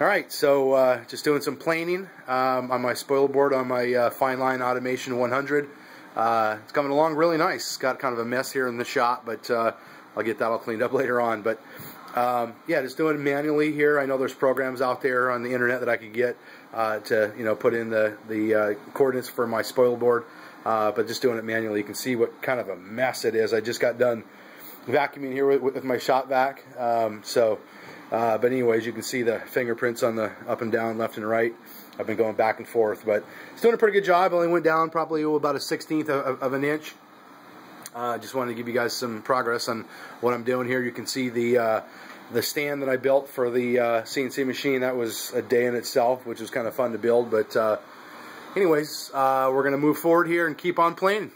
All right, so uh, just doing some planing um, on my spoil board on my uh, Fine Line Automation 100. Uh, it's coming along really nice. It's got kind of a mess here in the shop, but uh, I'll get that all cleaned up later on. But um, yeah, just doing it manually here. I know there's programs out there on the internet that I could get uh, to you know put in the the uh, coordinates for my spoil board, but just doing it manually, you can see what kind of a mess it is. I just got done vacuuming here with, with my shop vac, um, so. Uh, but anyways, you can see the fingerprints on the up and down, left and right. I've been going back and forth, but it's doing a pretty good job. Only went down probably oh, about a 16th of, of an inch. I uh, just wanted to give you guys some progress on what I'm doing here. You can see the uh, the stand that I built for the CNC uh, machine. That was a day in itself, which was kind of fun to build. But uh, anyways, uh, we're going to move forward here and keep on playing.